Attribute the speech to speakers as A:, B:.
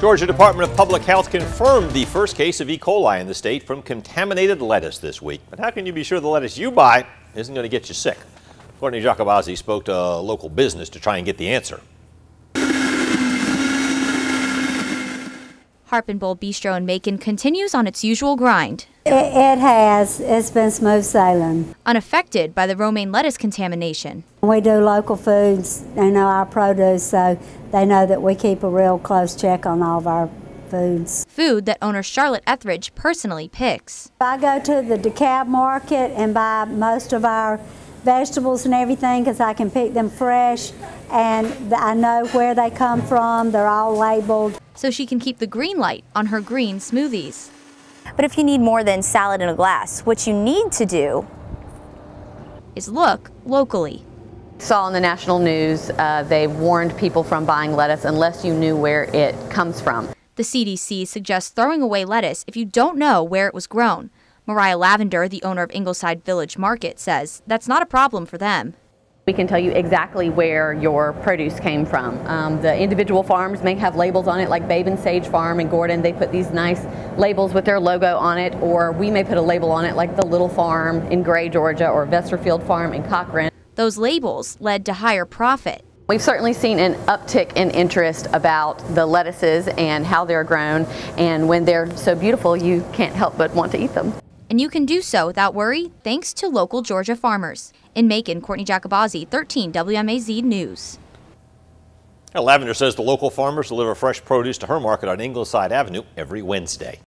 A: Georgia Department of Public Health confirmed the first case of E. coli in the state from contaminated lettuce this week. But how can you be sure the lettuce you buy isn't going to get you sick? Courtney Jacobazzi spoke to a local business to try and get the answer.
B: Harp and Bowl Bistro in Macon continues on its usual grind.
C: It, it, has. It's been smooth sailing.
B: Unaffected by the romaine lettuce contamination.
C: We do local foods, they know our produce, so they know that we keep a real close check on all of our foods.
B: Food that owner Charlotte Etheridge personally picks.
C: I go to the DeKalb market and buy most of our vegetables and everything because I can pick them fresh and I know where they come from. They're all labeled.
B: So she can keep the green light on her green smoothies.
D: But if you need more than salad in a glass, what you need to do
B: is look locally.
E: Saw in the national news uh, they warned people from buying lettuce unless you knew where it comes from.
B: The CDC suggests throwing away lettuce if you don't know where it was grown. Mariah Lavender, the owner of Ingleside Village Market, says that's not a problem for them.
E: We can tell you exactly where your produce came from. Um, the individual farms may have labels on it, like Babe and Sage Farm in Gordon. They put these nice labels with their logo on it, or we may put a label on it, like the Little Farm in Gray, Georgia, or Vesterfield Farm in Cochran.
B: Those labels led to higher profit.
E: We've certainly seen an uptick in interest about the lettuces and how they're grown, and when they're so beautiful, you can't help but want to eat them
B: and you can do so without worry thanks to local Georgia farmers. In Macon, Courtney Jacobazzi, 13 WMAZ News.
A: Lavender says the local farmers deliver fresh produce to her market on Ingleside Avenue every Wednesday.